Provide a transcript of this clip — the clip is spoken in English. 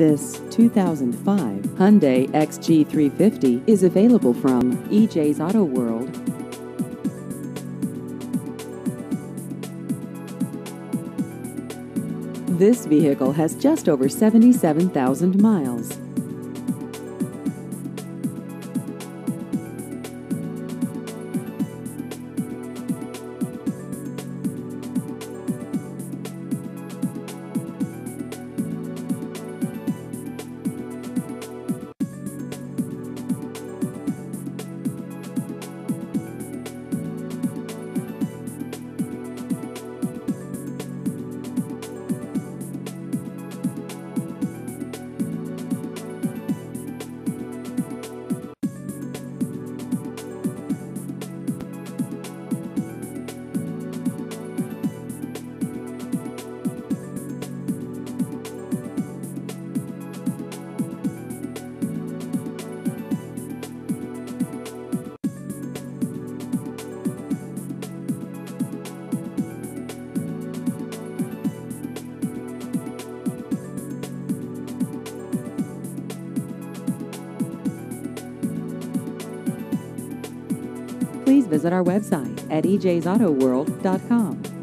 This 2005 Hyundai XG350 is available from EJ's Auto World. This vehicle has just over 77,000 miles. Please visit our website at ejsautoworld.com.